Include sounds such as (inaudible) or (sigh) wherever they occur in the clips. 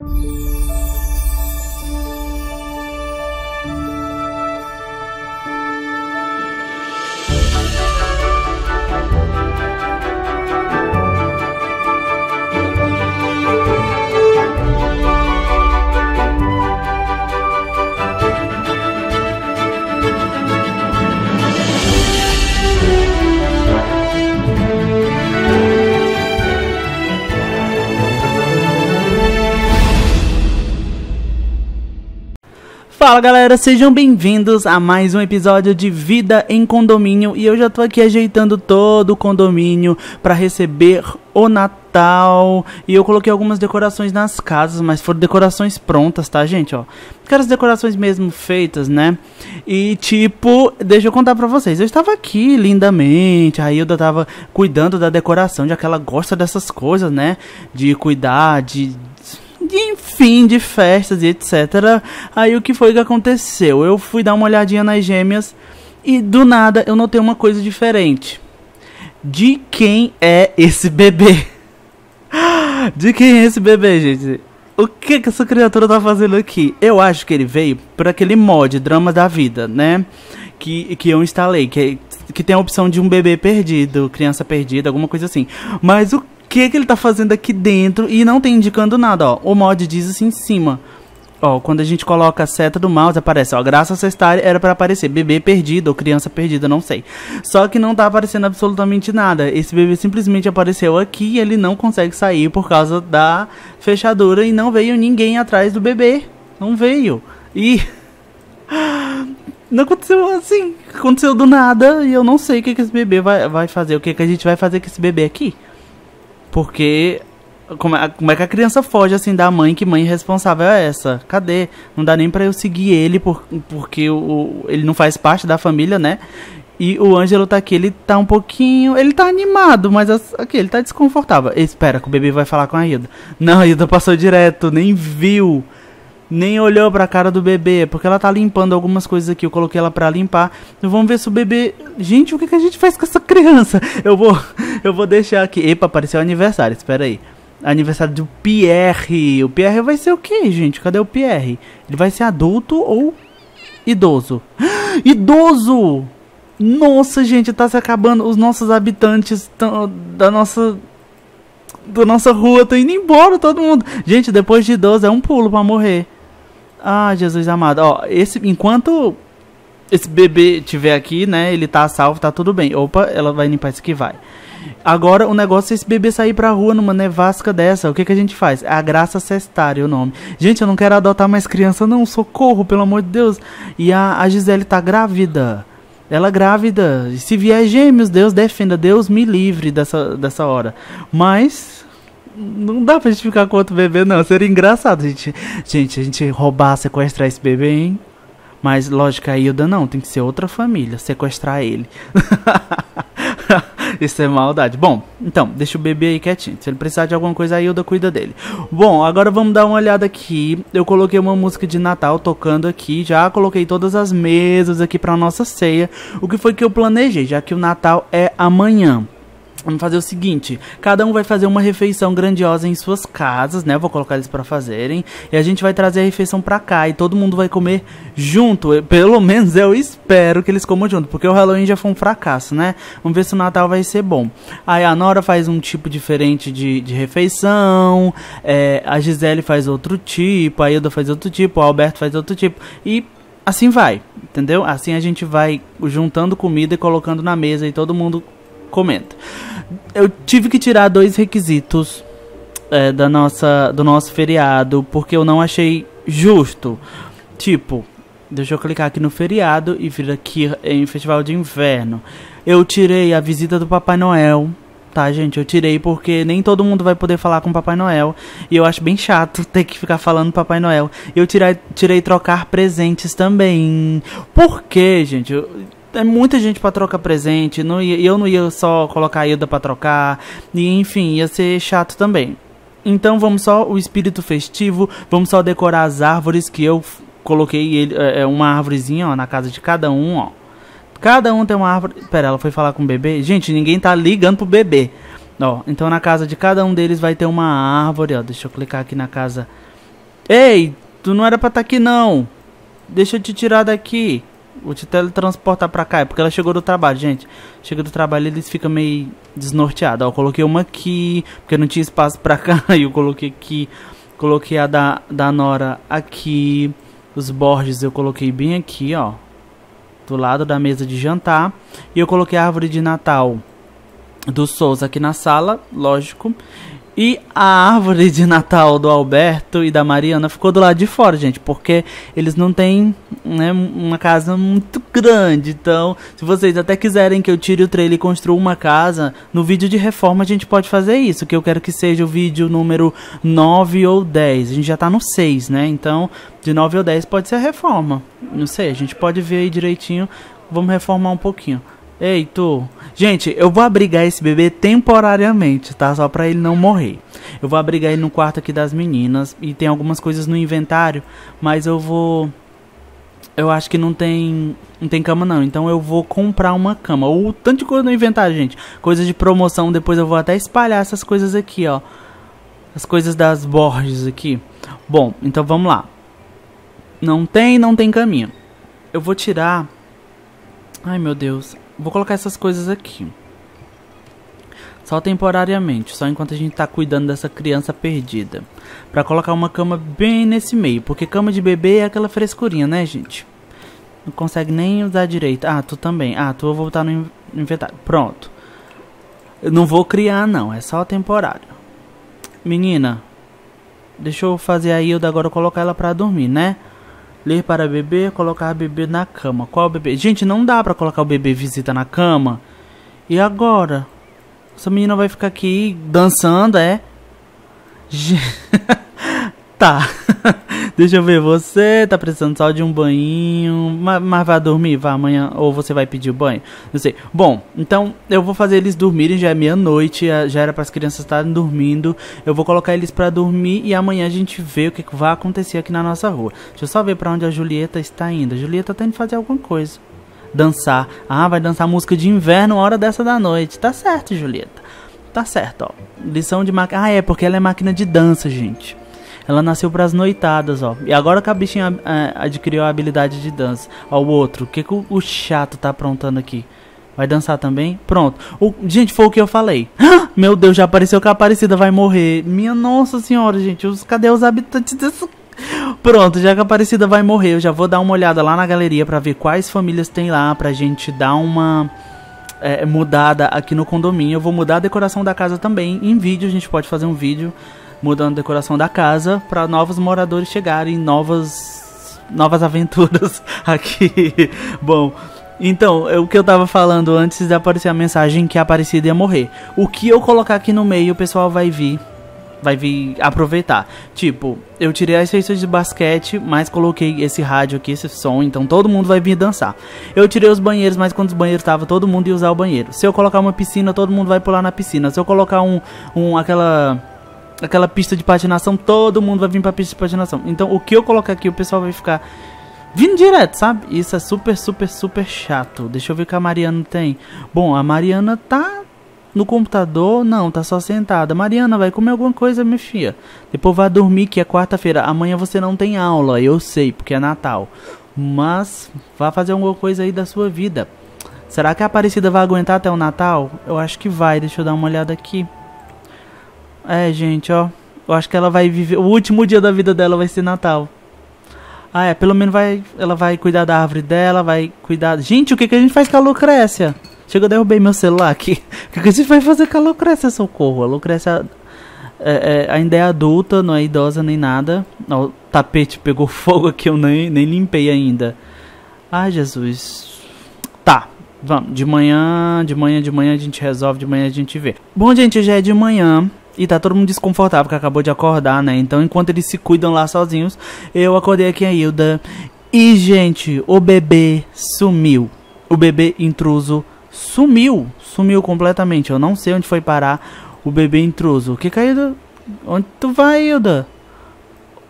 嗯。Fala galera, sejam bem-vindos a mais um episódio de Vida em Condomínio e eu já tô aqui ajeitando todo o condomínio para receber o Natal e eu coloquei algumas decorações nas casas, mas foram decorações prontas, tá gente, ó. Aquelas decorações mesmo feitas, né? E tipo, deixa eu contar pra vocês, eu estava aqui lindamente, a Hilda tava cuidando da decoração, já que ela gosta dessas coisas, né? De cuidar, de de, enfim, de festas e etc. Aí o que foi que aconteceu? Eu fui dar uma olhadinha nas gêmeas e do nada eu notei uma coisa diferente. De quem é esse bebê? (gasps) De quem é esse bebê, gente? O que, que essa criatura tá fazendo aqui? Eu acho que ele veio por aquele mod, Drama da Vida, né? Que, que eu instalei, que, que tem a opção de um bebê perdido, criança perdida, alguma coisa assim. Mas o que, que ele tá fazendo aqui dentro e não tem indicando nada, ó. O mod diz assim em cima. Ó, quando a gente coloca a seta do mouse, aparece, ó, graça cestária era para aparecer bebê perdido ou criança perdida, não sei. Só que não tá aparecendo absolutamente nada. Esse bebê simplesmente apareceu aqui e ele não consegue sair por causa da fechadura e não veio ninguém atrás do bebê. Não veio. E (laughs) não aconteceu assim, aconteceu do nada e eu não sei o que, que esse bebê vai, vai fazer, o que, que a gente vai fazer com esse bebê aqui. Porque como é, como é, que a criança foge assim da mãe? Que mãe responsável é essa? Cadê? Não dá nem para eu seguir ele por, porque o, ele não faz parte da família, né? E o Ângelo tá aqui, ele tá um pouquinho. Ele tá animado, mas aqui, ele tá desconfortável. Espera que o bebê vai falar com a Hilda. Não, a Hilda passou direto, nem viu nem olhou pra cara do bebê, porque ela tá limpando algumas coisas aqui. Eu coloquei ela pra limpar. Vamos ver se o bebê. Gente, o que, que a gente faz com essa criança? (laughs) Eu vou. Eu vou deixar aqui. Epa, apareceu aniversário, espera aí. Aniversário do Pierre. O Pierre vai ser o que, gente? Cadê o Pierre? Ele vai ser adulto ou idoso? (gasps) Idoso! Nossa, gente, tá se acabando. Os nossos habitantes tão, da nossa da nossa rua estão indo embora, todo mundo. Gente, depois de idoso é um pulo para morrer. Ah, Jesus amado. Ó, esse enquanto esse bebê tiver aqui, né, ele tá salvo, tá tudo bem. Opa, ela vai limpar isso que vai. Agora o negócio é esse bebê sair pra rua numa nevasca dessa. O que, que a gente faz? É a graça cestária o nome. Gente, eu não quero adotar mais criança, não. Socorro, pelo amor de Deus. E a, a Gisele tá grávida. Ela grávida. Se vier gêmeos, Deus defenda. Deus me livre dessa, dessa hora. Mas não dá pra gente ficar com outro bebê, não. Seria engraçado, gente. Gente, a gente roubar, sequestrar esse bebê, hein? Mas, lógico, a Hilda não, tem que ser outra família, sequestrar ele. (laughs) Isso é maldade. Bom, então, deixa o bebê aí quietinho. Se ele precisar de alguma coisa, a Hilda cuida dele. Bom, agora vamos dar uma olhada aqui. Eu coloquei uma música de Natal tocando aqui. Já coloquei todas as mesas aqui pra nossa ceia. O que foi que eu planejei, já que o Natal é amanhã. Vamos fazer o seguinte, cada um vai fazer uma refeição grandiosa em suas casas, né? vou colocar eles para fazerem e a gente vai trazer a refeição para cá e todo mundo vai comer junto. Pelo (laughs) menos eu espero que eles comam junto, porque o Halloween já foi um fracasso, né? Vamos ver se o Natal vai ser bom. Aí a Nora faz um tipo diferente de, de refeição, é, a Gisele faz outro tipo, a Hilda faz outro tipo, o Alberto faz outro tipo e assim vai, entendeu? Assim a gente vai juntando comida e colocando na mesa e todo mundo comenta. Eu tive que tirar dois requisitos é, da nossa, do nosso feriado porque eu não achei justo. Tipo, deixa eu clicar aqui no feriado e vir aqui em festival de inverno. Eu tirei a visita do Papai Noel tá, gente? Eu tirei porque nem todo mundo vai poder falar com Papai Noel. E eu acho bem chato (laughs) ter que ficar falando Papai Noel. Eu tirei, tirei trocar presentes também. Por quê, gente? É muita gente para trocar presente, não ia, eu não ia só colocar a Hilda para trocar, e enfim, ia ser chato também. Então vamos só o espírito festivo, vamos só decorar as árvores que eu coloquei ele, é, é, uma árvorezinha ó, na casa de cada um, ó. Cada um tem uma árvore. Pera, ela foi falar com o bebê? Gente, ninguém tá ligando pro bebê. Ó, então na casa de cada um deles vai ter uma árvore, ó. Deixa eu clicar aqui na casa Ei, tu não era pra estar tá aqui não. Deixa eu te tirar daqui. Vou te teletransportar pra cá. É porque ela chegou do trabalho, gente. Chega do trabalho eles ficam meio desnorteados. Ó, eu coloquei uma aqui, porque não tinha espaço pra cá. (laughs) E eu coloquei aqui. Coloquei a da, da Nora aqui. Os Borges eu coloquei bem aqui, ó. Do lado da mesa de jantar. E eu coloquei a árvore de Natal do Souza aqui na sala, lógico. E a árvore de Natal do Alberto e da Mariana ficou do lado de fora, gente, porque eles não têm né, uma casa muito grande. Então, se vocês até quiserem que eu tire o trailer e construa uma casa, no vídeo de reforma a gente pode fazer isso, que eu quero que seja o vídeo número 9 ou 10. A gente já tá no 6, né? Então, de 9 ou 10 pode ser a reforma. Não sei, a gente pode ver aí direitinho. Vamos reformar um pouquinho. Ei, tu. Gente, eu vou abrigar esse bebê temporariamente, tá? Só pra ele não morrer. Eu vou abrigar ele no quarto aqui das meninas. E tem algumas coisas no inventário. Mas eu vou. Eu acho que não tem. Não tem cama não. Então eu vou comprar uma cama. Ou tanto de coisa no inventário, gente. Coisas de promoção. Depois eu vou até espalhar essas coisas aqui, ó. As coisas das Borges aqui. Bom, então vamos lá. Não tem, não tem caminho. Eu vou tirar. Ai meu Deus. Vou colocar essas coisas aqui. Só temporariamente, só enquanto a gente tá cuidando dessa criança perdida. Pra colocar uma cama bem nesse meio, porque cama de bebê é aquela frescurinha, né, gente? Não consegue nem usar direito. Ah, tu também. Ah, tu vou botar no inventário. Pronto. Eu não vou criar, não. É só temporário. Menina, deixa eu fazer a Hilda agora colocar ela pra dormir, né? Ler para bebê, colocar bebê na cama. Qual bebê? Gente, não dá pra colocar o bebê visita na cama. E agora? Essa menina vai ficar aqui dançando, é? (laughs) tá. (laughs) Deixa eu ver, você tá precisando só de um banho, mas, mas vai dormir, vai amanhã, ou você vai pedir o banho, não sei. Bom, então eu vou fazer eles dormirem, já é meia-noite, já era para as crianças estarem dormindo. Eu vou colocar eles para dormir e amanhã a gente vê o que, que vai acontecer aqui na nossa rua. Deixa eu só ver para onde a Julieta está indo. A Julieta tá indo fazer alguma coisa. Dançar. Ah, vai dançar música de inverno, hora dessa da noite. Tá certo, Julieta. Tá certo, ó. Lição de máquina. Ah, é, porque ela é máquina de dança, gente. Ela nasceu para as noitadas, ó. E agora que a bichinha é, adquiriu a habilidade de dança. Ó, o outro. O que, que o, chato tá aprontando aqui? Vai dançar também? Pronto. O, gente, foi o que eu falei. Meu Deus, já apareceu que a Aparecida vai morrer. Minha nossa senhora, gente. Os, cadê os habitantes desse... Pronto, já que a Aparecida vai morrer, eu já vou dar uma olhada lá na galeria para ver quais famílias tem lá pra gente dar uma é, mudada aqui no condomínio. Eu vou mudar a decoração da casa também. Em vídeo, a gente pode fazer um vídeo mudando a decoração da casa para novos moradores chegarem, novas novas aventuras (laughs) aqui. Bom, então, é o que eu tava falando antes de aparecer a mensagem que a Aparecida ia morrer. O que eu colocar aqui no meio, o pessoal vai vir vai vir aproveitar. Tipo, eu tirei as cestas de basquete, mas coloquei esse rádio aqui, esse som, então todo mundo vai vir dançar. Eu tirei os banheiros, mas quando os banheiros estavam, todo mundo ia usar o banheiro. Se eu colocar uma piscina, todo mundo vai pular na piscina. Se eu colocar um, um aquela aquela pista de patinação, todo mundo vai vir pra pista de patinação. Então o que eu colocar aqui, o pessoal vai ficar vindo direto, sabe? Isso é super, super, super chato. Deixa eu ver o que a Mariana tem. Bom, a Mariana tá no computador, não, tá só sentada. Mariana, vai comer alguma coisa, minha filha. Depois vai dormir, que é quarta-feira. Amanhã você não tem aula, eu sei, porque é Natal. Mas vá fazer alguma coisa aí da sua vida. Será que a Aparecida vai aguentar até o Natal? Eu acho que vai, deixa eu dar uma olhada aqui. É, gente, ó. Eu acho que ela vai viver. O último dia da vida dela vai ser Natal. Ah, é. Pelo menos vai. Ela vai cuidar da árvore dela, vai cuidar. Gente, o que, que a gente faz com a Lucrécia? Chega, eu derrubei meu celular aqui. (laughs) O que, que a gente vai fazer com a Lucrécia, socorro? A Lucrécia é, é, ainda é adulta, não é idosa nem nada. O tapete pegou (laughs) fogo aqui, eu nem, nem limpei ainda. Ai, Jesus. Tá, vamos. De manhã, de manhã, de manhã a gente resolve, de manhã a gente vê. Bom, gente, já é de manhã. E tá todo mundo desconfortável, que acabou de acordar, né? Então, enquanto eles se cuidam lá sozinhos, eu acordei aqui a Hilda. E, gente, o bebê sumiu. O bebê intruso sumiu. Sumiu completamente. Eu não sei onde foi parar o bebê intruso. O que, Hilda? Onde tu vai, Hilda?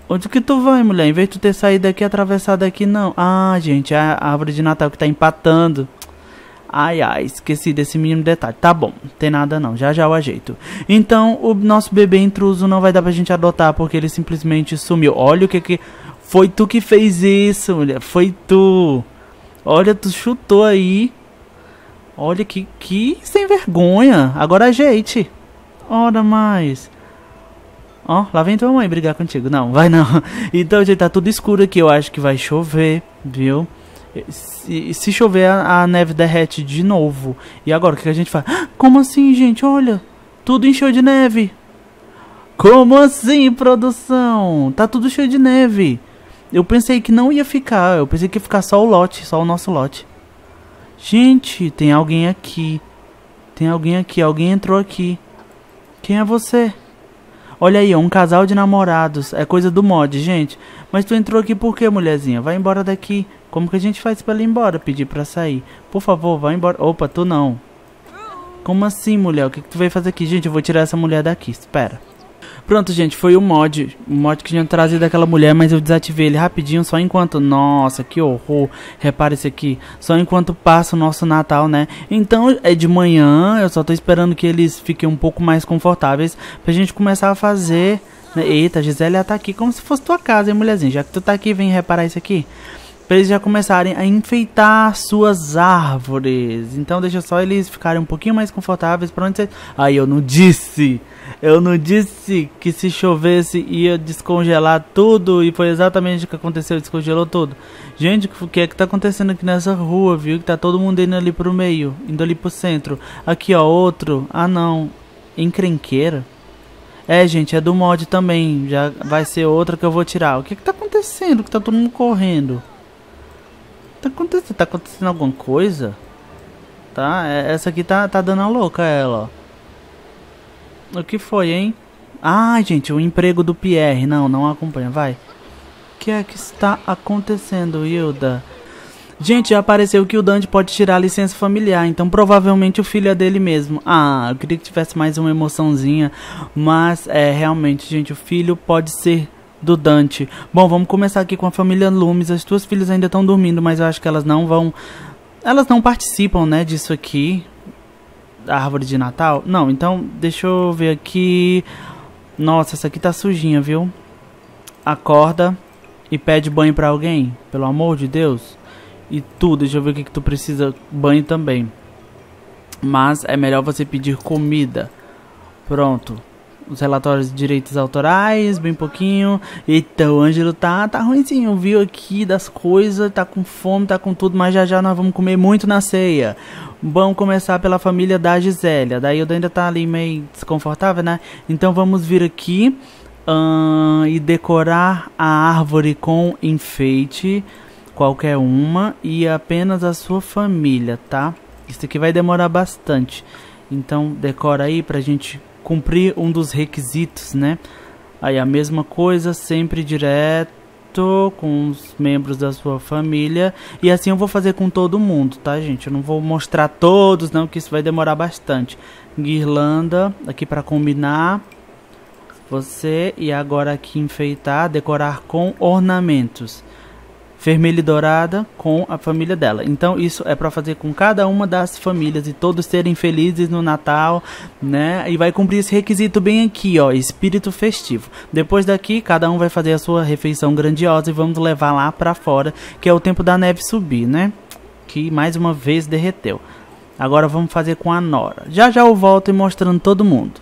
Onde que tu vai, mulher? Em vez de tu ter saído daqui, atravessado aqui, não. Ah, gente, é a árvore de Natal que tá empatando. Ai, ai, esqueci desse mínimo detalhe. Tá bom, tem nada não, já já eu ajeito. Então, o nosso bebê intruso não vai dar pra gente adotar porque ele simplesmente sumiu. Olha o que que... Foi tu que fez isso, mulher. Foi tu. Olha, tu chutou aí. Olha que, que sem vergonha. Agora ajeite. Ora mais. Ó, oh, lá vem tua mãe brigar contigo. Não, vai não. (laughs) Então, gente, tá tudo escuro aqui. Eu acho que vai chover, viu? Se, se chover, a, a, neve derrete de novo. E agora, o que a gente faz? Como assim, gente? Olha, tudo encheu de neve. Como assim, produção? Tá tudo cheio de neve. Eu pensei que não ia ficar. Eu pensei que ia ficar só o lote, só o nosso lote. Gente, tem alguém aqui. Tem alguém aqui. Alguém entrou aqui. Quem é você? Olha aí, um casal de namorados. É coisa do mod, gente. Mas tu entrou aqui por quê, mulherzinha? Vai embora daqui. Como que a gente faz pra ela ir embora? Pedir pra sair. Por favor, vai embora. Opa, tu não. Como assim, mulher? O que, que tu veio fazer aqui? Gente, eu vou tirar essa mulher daqui. Espera. Pronto, gente, foi o mod. O mod que tinha trazido daquela mulher, mas eu desativei ele rapidinho, só enquanto. Nossa, que horror. Repare isso aqui. Só enquanto passa o nosso Natal, né? Então é de manhã, eu só tô esperando que eles fiquem um pouco mais confortáveis pra gente começar a fazer. Né? Eita, Gisele tá aqui como se fosse tua casa, hein, mulherzinha? Já que tu tá aqui, vem reparar isso aqui para eles já começarem a enfeitar suas árvores. Então deixa só eles ficarem um pouquinho mais confortáveis para onde você... Aí eu não disse. Eu não disse que se chovesse ia descongelar tudo e foi exatamente o que aconteceu, descongelou tudo. Gente, o que é que tá acontecendo aqui nessa rua, viu? Que tá todo mundo indo ali pro meio, indo ali pro centro. Aqui, ó, outro. Ah, não. Encrenqueira. É, gente, é do mod também. Já vai ser outra que eu vou tirar. O que é que tá acontecendo? Que tá todo mundo correndo. Tá acontecendo, tá acontecendo alguma coisa? Tá? É, essa aqui tá, tá dando a louca, ela, ó. O que foi, hein? Ah, gente, o emprego do Pierre. Não, não acompanha, vai. O que é que está acontecendo, Hilda? Gente, apareceu que o Dante pode tirar a licença familiar, então provavelmente o filho é dele mesmo. Ah, eu queria que tivesse mais uma emoçãozinha, mas é realmente, gente, o filho pode ser do Dante. Bom, vamos começar aqui com a família Lumes. As tuas filhas ainda estão dormindo, mas eu acho que elas não vão. Elas não participam, né, disso aqui. Árvore de Natal. Não, então deixa eu ver aqui. Nossa, essa aqui tá sujinha, viu? Acorda e pede banho pra alguém, pelo amor de Deus. E tu, deixa eu ver o que, que tu precisa. Banho também. Mas é melhor você pedir comida. Pronto os relatórios de direitos autorais, bem pouquinho. Eita, o Ângelo tá, tá ruimzinho, viu aqui das coisas, tá com fome, tá com tudo, mas já já nós vamos comer muito na ceia. Vamos começar pela família da Gisélia. Daí o ainda tá ali meio desconfortável, né? Então vamos vir aqui e decorar a árvore com enfeite, qualquer uma, e apenas a sua família, tá? Isso aqui vai demorar bastante. Então decora aí pra gente cumprir um dos requisitos, né? Aí a mesma coisa, sempre direto com os membros da sua família. E assim eu vou fazer com todo mundo, tá, gente? Eu não vou mostrar todos, não, que isso vai demorar bastante. Guirlanda, aqui para combinar. Você e agora aqui enfeitar, decorar com ornamentos vermelha e dourada com a família dela. Então isso é para fazer com cada uma das famílias e todos serem felizes no Natal, né? E vai cumprir esse requisito bem aqui, ó, espírito festivo. Depois daqui, cada um vai fazer a sua refeição grandiosa e vamos levar lá para fora, que é o tempo da neve subir, né? Que mais uma vez derreteu. Agora vamos fazer com a Nora. Já já eu volto e mostrando todo mundo.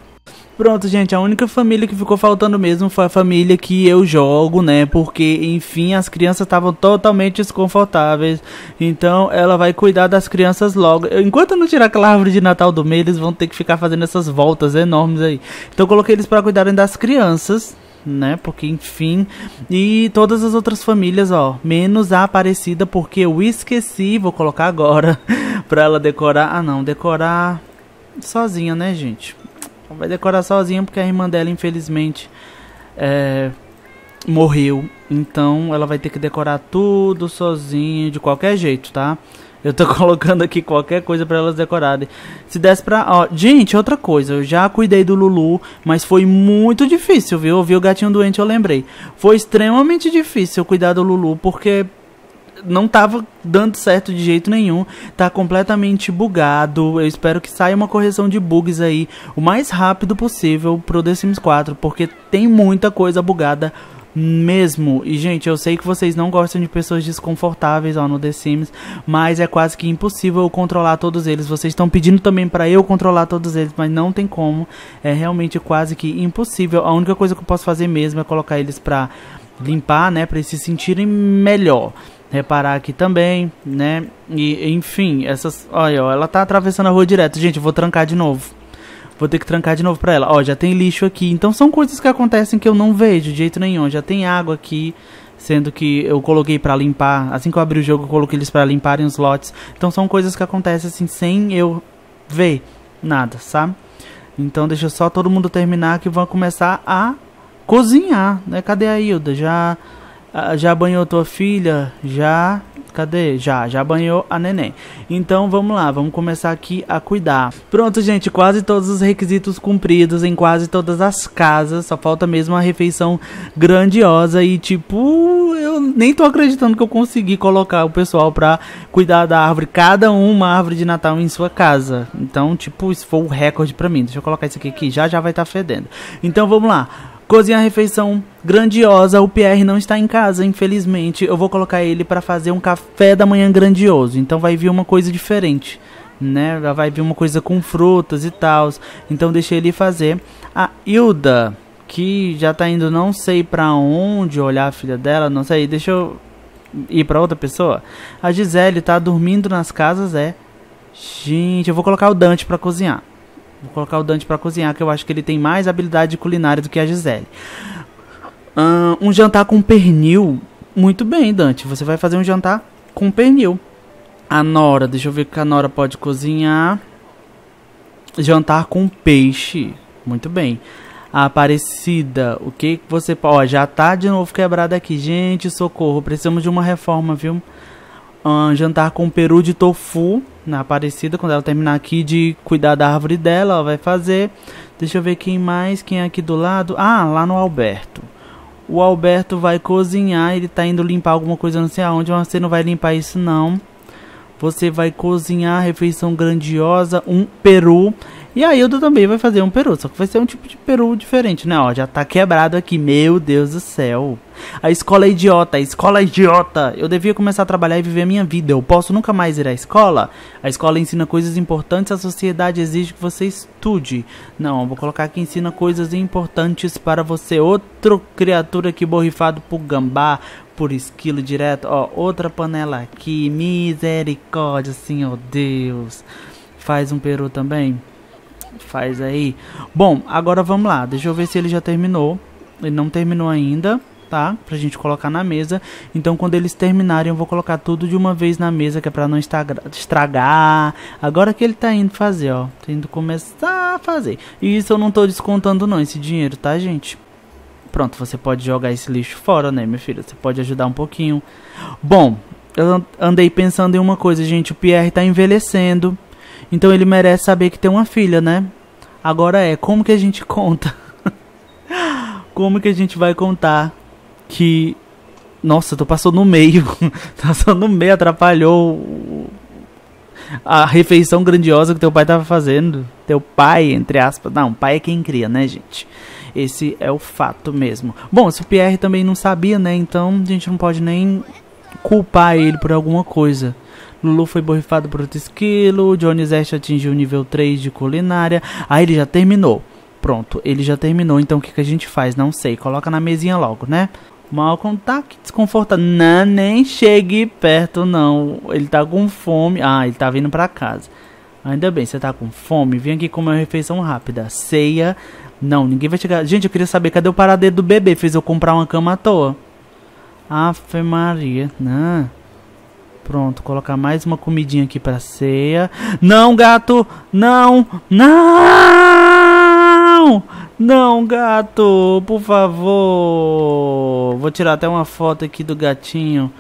Pronto, gente, a única família que ficou faltando mesmo foi a família que eu jogo, né? Porque, enfim, as crianças estavam totalmente desconfortáveis. Então, ela vai cuidar das crianças logo. Enquanto eu não tirar aquela árvore de Natal do meio, eles vão ter que ficar fazendo essas voltas enormes aí. Então, eu coloquei eles para cuidarem das crianças, né? Porque, enfim. E todas as outras famílias, ó. Menos a Aparecida, porque eu esqueci. Vou colocar agora (laughs) pra ela decorar. Ah, não, decorar sozinha, né, gente? Vai decorar sozinha porque a irmã dela, infelizmente, é, morreu. Então ela vai ter que decorar tudo sozinha, de qualquer jeito, tá? Eu tô (laughs) colocando aqui qualquer coisa para elas decorarem. Se desse pra. Ó, gente, outra coisa. Eu já cuidei do Lulu, mas foi muito difícil, viu? Eu vi o gatinho doente, eu lembrei. Foi extremamente difícil cuidar do Lulu, porque não tava dando certo de jeito nenhum. Tá completamente bugado. Eu espero que saia uma correção de bugs aí o mais rápido possível pro The Sims 4, porque tem muita coisa bugada mesmo. E, gente, eu sei que vocês não gostam de pessoas desconfortáveis ó, no The Sims, mas é quase que impossível eu controlar todos eles. Vocês estão pedindo também para eu controlar todos eles, mas não tem como. É realmente quase que impossível. A única coisa que eu posso fazer mesmo é colocar eles pra limpar, né, para eles se sentirem melhor. Reparar aqui também, né? E enfim, essas, olha, ó, ela tá atravessando a rua direto. Gente, vou trancar de novo. Vou ter que trancar de novo pra ela. Ó, já tem lixo aqui. Então são coisas que acontecem que eu não vejo de jeito nenhum. Já tem água aqui. Sendo que eu coloquei para limpar. Assim que eu abri o jogo, eu coloquei eles para limparem os lotes. Então são coisas que acontecem assim sem eu ver nada, sabe? Então deixa só todo mundo terminar que vão começar a cozinhar, né? Cadê a Hilda? Já já banhou tua filha? Já Cadê? Já, já banhou a neném. Então vamos lá, vamos começar aqui a cuidar. Pronto, gente, quase todos os requisitos cumpridos em quase todas as casas. Só falta mesmo uma refeição grandiosa e tipo, eu nem tô acreditando que eu consegui colocar o pessoal pra cuidar da árvore, cada uma árvore de Natal em sua casa. Então, tipo, isso foi um recorde pra mim. Deixa eu colocar isso aqui, aqui já já vai estar tá fedendo. Então vamos lá. Cozinha a refeição grandiosa. O Pierre não está em casa, infelizmente. Eu vou colocar ele para fazer um café da manhã grandioso. Então vai vir uma coisa diferente, né? Vai vir uma coisa com frutas e tal. Então deixei ele fazer. A Hilda, que já tá indo não sei para onde olhar a filha dela, não sei. Deixa eu ir para outra pessoa. A Gisele tá dormindo nas casas, é. Gente, eu vou colocar o Dante para cozinhar. Vou colocar o Dante para cozinhar, que eu acho que ele tem mais habilidade culinária do que a Gisele. Uh, um jantar com pernil. Muito bem, Dante. Você vai fazer um jantar com pernil. A Nora, deixa eu ver o que a Nora pode cozinhar. Jantar com peixe. Muito bem. A Aparecida, o que você pode. Ó, já tá de novo quebrado aqui. Gente, socorro. Precisamos de uma reforma, viu? Um jantar com peru de tofu na Aparecida, quando ela terminar aqui de cuidar da árvore dela, ela vai fazer. Deixa eu ver quem mais, quem é aqui do lado. Ah, lá no Alberto. O Alberto vai cozinhar, ele tá indo limpar alguma coisa, não sei aonde, mas você não vai limpar isso não. Você vai cozinhar a refeição grandiosa, um peru. E a Hilda também vai fazer um peru, só que vai ser um tipo de peru diferente, né? Ó, já tá quebrado aqui, meu Deus do céu. A escola é idiota, a escola é idiota. Eu devia começar a trabalhar e viver a minha vida. Eu posso nunca mais ir à escola? A escola ensina coisas importantes, a sociedade exige que você estude. Não, vou colocar que ensina coisas importantes para você. Outro criatura que borrifado por gambá, por esquilo direto. Ó, outra panela aqui. Misericórdia, Senhor Deus. Faz um peru também faz aí. Bom, agora vamos lá. Deixa eu ver se ele já terminou. Ele não terminou ainda, tá? Pra gente colocar na mesa. Então, quando eles terminarem, eu vou colocar tudo de uma vez na mesa, que é pra não estragar. Agora que ele tá indo fazer, ó. Tá indo começar a fazer. E isso eu não tô descontando não, esse dinheiro, tá, gente? Pronto, você pode jogar esse lixo fora, né, minha filha? Você pode ajudar um pouquinho. Bom, eu andei pensando em uma coisa, gente. O Pierre tá envelhecendo. Então ele merece saber que tem uma filha, né? Agora é, como que a gente conta? (laughs) como que a gente vai contar que. Nossa, tu passou no meio. (laughs) passou no meio, atrapalhou a refeição grandiosa que teu pai tava fazendo. Teu pai, entre aspas. Não, pai é quem cria, né, gente? Esse é o fato mesmo. Bom, se o Pierre também não sabia, né? Então a gente não pode nem culpar ele por alguma coisa. Lulu foi borrifado por outro esquilo. Johnny Zest atingiu o nível 3 de culinária. Aí ele já terminou. Pronto, ele já terminou. Então o que, que a gente faz? Não sei. Coloca na mesinha logo, né? Malcolm tá que desconfortado. Não, nem chegue perto, não. Ele tá com fome. Ah, ele tá vindo pra casa. Ainda bem, você tá com fome? Vem aqui comer uma refeição rápida. Ceia. Não, ninguém vai chegar. Gente, eu queria saber cadê o paradeiro do bebê. Fez eu comprar uma cama à toa. Ave Maria. Não. Pronto, colocar mais uma comidinha aqui pra ceia. Não, gato! Não! Não! Não, gato! Por favor! Vou tirar até uma foto aqui do gatinho.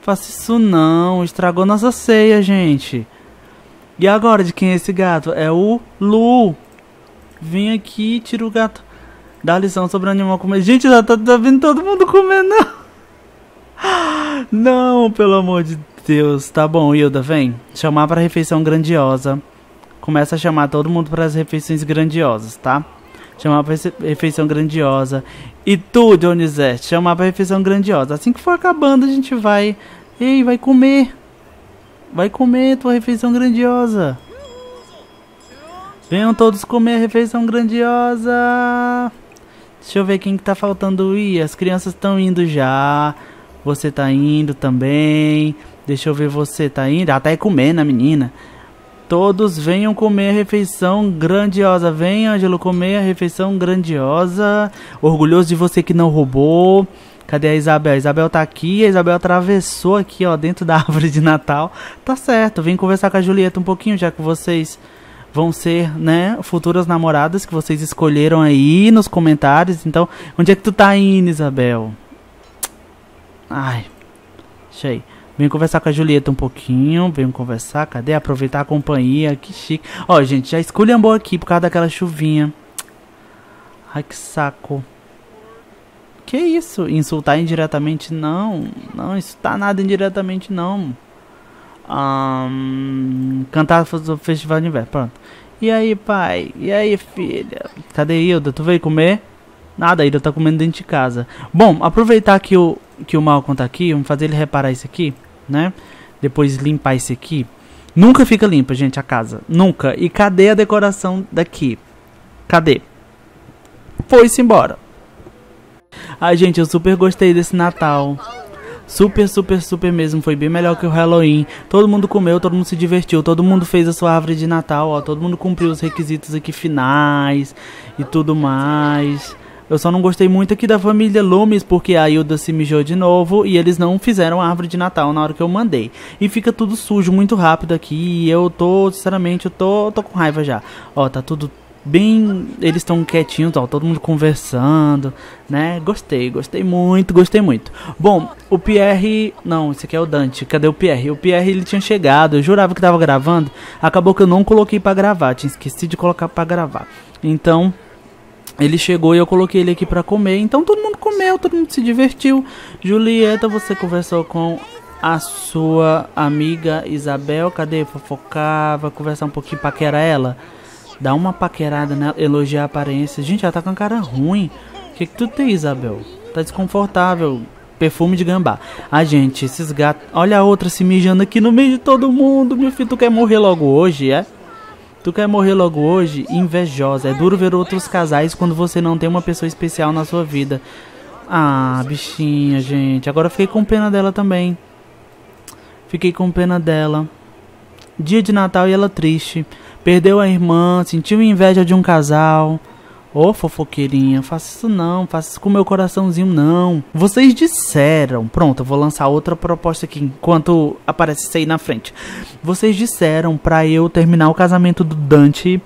Faça isso não, estragou nossa ceia, gente. E agora, de quem é esse gato? É o Lu. Vem aqui, tira o gato. Dá lição sobre o animal comer. Gente, já tá, tá vindo todo mundo comendo. (laughs) Não, pelo amor de Deus. Tá bom, Hilda, vem. Chamar pra refeição grandiosa. Começa a chamar todo mundo para as refeições grandiosas, tá? Chamar pra refeição grandiosa. E tu, Dionizete, chamar pra refeição grandiosa. Assim que for acabando, a gente vai. Ei, vai comer. Vai comer tua refeição grandiosa. Venham todos comer a refeição grandiosa. Deixa eu ver quem que tá faltando ir. As crianças estão indo já. Você tá indo também. Deixa eu ver você tá indo. Ah, tá aí comendo a menina. Todos venham comer a refeição grandiosa. Vem, Ângelo, comer a refeição grandiosa. Orgulhoso de você que não roubou. Cadê a Isabel? A Isabel tá aqui. A Isabel atravessou aqui, ó, dentro da (laughs) árvore de Natal. Tá certo. Vem conversar com a Julieta um pouquinho, já que vocês vão ser, né, futuras namoradas que vocês escolheram aí nos comentários. Então, onde é que tu tá indo, Isabel? Ai, deixa Vem conversar com a Julieta um pouquinho. Vem conversar. Cadê? Aproveitar a companhia. Que chique. Ó, gente, já esculhambou aqui por causa daquela chuvinha. Ai, que saco. Que isso? Insultar indiretamente? Não. Não insultar nada indiretamente, não. Um, cantar no festival de inverno. Pronto. E aí, pai? E aí, filha? Cadê Hilda? Tu veio comer? Nada, Hilda tá comendo dentro de casa. Bom, aproveitar que o, que o Malcolm tá aqui, vamos fazer ele reparar isso aqui, né? Depois limpar isso aqui. Nunca fica limpa, gente, a casa. Nunca. E cadê a decoração daqui? Cadê? Foi-se embora. Ai, gente, eu super gostei desse Natal. Super, super, super mesmo. Foi bem melhor que o Halloween. Todo mundo comeu, todo mundo se divertiu, todo mundo fez a sua árvore de Natal, ó. Todo mundo cumpriu os requisitos aqui finais e tudo mais. Eu só não gostei muito aqui da família Loomis, porque a Hilda se mijou de novo e eles não fizeram a árvore de Natal na hora que eu mandei. E fica tudo sujo muito rápido aqui e eu tô, sinceramente, eu tô, tô com raiva já. Ó, tá tudo bem. Eles estão quietinhos, ó, todo mundo conversando, né? Gostei, gostei muito, gostei muito. Bom, o Pierre. Não, esse aqui é o Dante. Cadê o Pierre? O Pierre ele tinha chegado, eu jurava que tava gravando. Acabou que eu não coloquei para gravar, tinha esquecido de colocar para gravar. Então. Ele chegou e eu coloquei ele aqui para comer. Então todo mundo comeu, todo mundo se divertiu. Julieta, você conversou com a sua amiga Isabel. Cadê? Fofocar, vai conversar um pouquinho, paquera ela. Dá uma paquerada nela, elogiar a aparência. Gente, ela tá com cara ruim. O que, que tu tem, Isabel? Tá desconfortável. Perfume de gambá. Ah, gente, esses gatos. Olha a outra se mijando aqui no meio de todo mundo. Meu filho, tu quer morrer logo hoje, é? Tu quer morrer logo hoje? Invejosa. É duro ver outros casais quando você não tem uma pessoa especial na sua vida. Ah, bichinha, gente. Agora fiquei com pena dela também. Fiquei com pena dela. Dia de Natal e ela triste. Perdeu a irmã, sentiu inveja de um casal. Ô, oh, fofoqueirinha, faça isso não, faça isso com meu coraçãozinho não. Vocês disseram, pronto, eu vou lançar outra proposta aqui enquanto aparece isso aí na frente. Vocês disseram pra eu terminar o casamento do Dante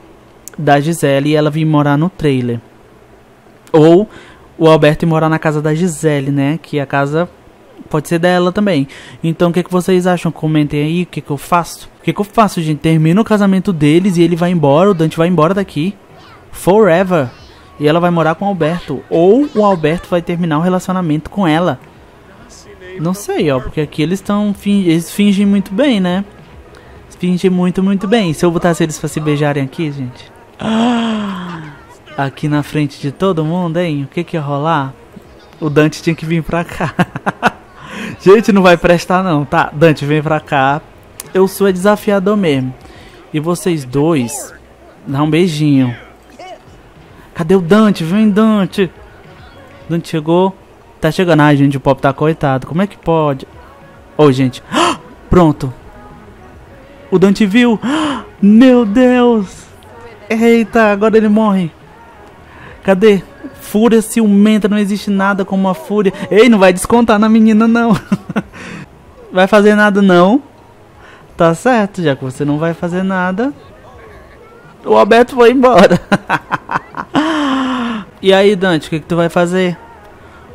da Gisele e ela vir morar no trailer. Ou o Alberto ir morar na casa da Gisele, né? Que a casa pode ser dela também. Então o que, que vocês acham? Comentem aí o que, que eu faço. O que, que eu faço, gente? Termina o casamento deles e ele vai embora, o Dante vai embora daqui. Forever. E ela vai morar com o Alberto. Ou o Alberto vai terminar o relacionamento com ela. Não sei, ó, porque aqui eles estão. Eles fingem muito bem, né? Fingem muito, muito bem. Se eu botasse eles pra se beijarem aqui, gente. Aqui na frente de todo mundo, hein? O que que ia rolar? O Dante tinha que vir pra cá. (laughs) gente, não vai prestar não, tá? Dante, vem pra cá eu sou desafiador mesmo. E vocês dois, dá um beijinho. Cadê o Dante? Vem, Dante. Dante chegou. Tá chegando. Ai, gente, o Pop tá coitado. Como é que pode? Ô, oh, gente. Pronto. O Dante viu. Meu Deus. Eita, agora ele morre. Cadê? Fúria ciumenta, não existe nada como uma fúria. Ei, não vai descontar na menina, não. (laughs) vai fazer nada, não. Tá certo, já que você não vai fazer nada. O Alberto foi embora. (laughs) e aí, Dante, o que, que tu vai fazer?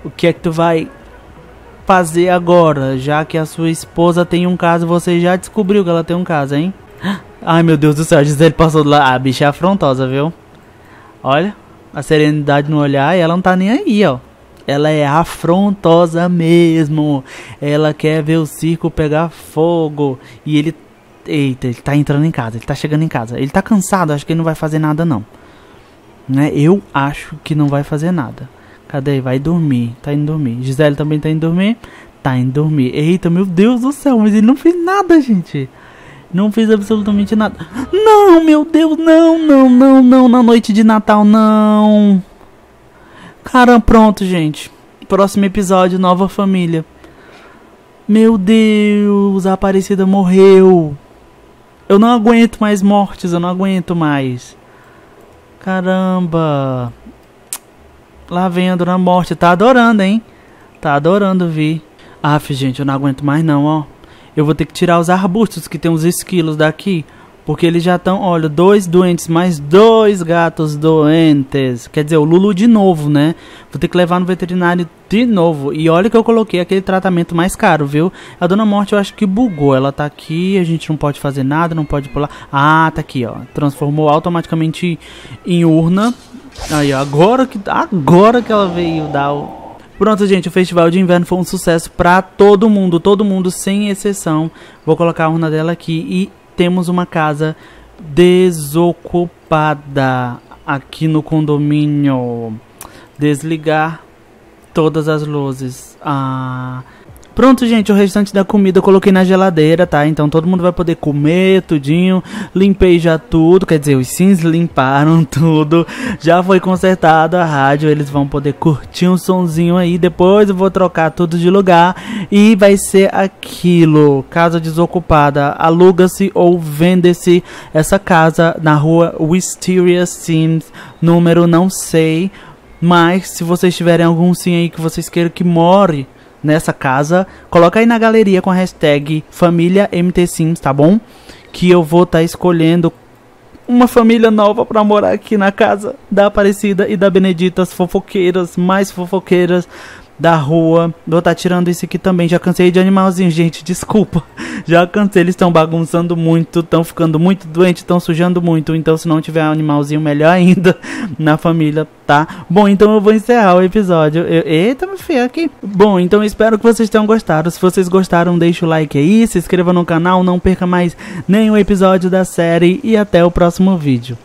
O que é que tu vai fazer agora? Já que a sua esposa tem um caso, você já descobriu que ela tem um caso, hein? (gasps) Ai meu Deus do céu, a Gisele passou do lado. A bicha é afrontosa, viu? Olha, a serenidade no olhar e ela não tá nem aí, ó. Ela é afrontosa mesmo. Ela quer ver o circo pegar fogo. E ele. Eita, ele tá entrando em casa. Ele tá chegando em casa. Ele tá cansado, acho que ele não vai fazer nada, não. Né? Eu acho que não vai fazer nada. Cadê? Vai dormir. Tá indo dormir. Gisele também tá indo dormir. Tá indo dormir. Eita, meu Deus do céu, mas ele não fez nada, gente. Não fez absolutamente nada. Não, meu Deus, não, não, não, não. Na noite de Natal, não. Caramba, pronto, gente. Próximo episódio, nova família. Meu Deus, a Aparecida morreu. Eu não aguento mais mortes, eu não aguento mais. Caramba. Lá vem a Dona Morte. Tá adorando, hein? Tá adorando vir. Aff, gente, eu não aguento mais não, ó. Eu vou ter que tirar os arbustos que tem os esquilos daqui. Porque eles já estão, olha, dois doentes, mais dois gatos doentes. Quer dizer, o Lulu de novo, né? Vou ter que levar no veterinário de novo. E olha que eu coloquei aquele tratamento mais caro, viu? A Dona Morte eu acho que bugou. Ela tá aqui, a gente não pode fazer nada, não pode pular. Ah, tá aqui, ó. Transformou automaticamente em urna. Aí, ó, agora que, agora que ela veio dar o Pronto, gente, o festival de inverno foi um sucesso para todo mundo, todo mundo sem exceção. Vou colocar a urna dela aqui e temos uma casa desocupada aqui no condomínio. Desligar todas as luzes. Ah, Pronto, gente, o restante da comida eu coloquei na geladeira, tá? Então todo mundo vai poder comer tudinho. Limpei já tudo, quer dizer, os sims limparam (laughs) tudo. Já foi consertado a rádio, eles vão poder curtir um sonzinho aí. Depois eu vou trocar tudo de lugar e vai ser aquilo. Casa desocupada, aluga-se ou vende-se essa casa na rua Wisteria Sims, número não sei. Mas se vocês tiverem algum sim aí que vocês queiram que more nessa casa. Coloca aí na galeria com a hashtag família MT Sims, tá bom? Que eu vou estar tá escolhendo uma família nova para morar aqui na casa da Aparecida e da Benedita, as fofoqueiras, mais fofoqueiras da rua. Vou estar tá tirando isso aqui também. Já cansei de animalzinho, gente. Desculpa. (laughs) Já cansei. Eles estão bagunçando muito, estão ficando muito doentes, estão sujando muito. Então, se não tiver animalzinho, melhor ainda (laughs) na família, tá? Bom, então eu vou encerrar o episódio. Eu... Eita, filho, aqui. Bom, então eu espero que vocês tenham gostado. Se vocês gostaram, deixa o like aí, se inscreva no canal, não perca mais nenhum episódio da série e até o próximo vídeo.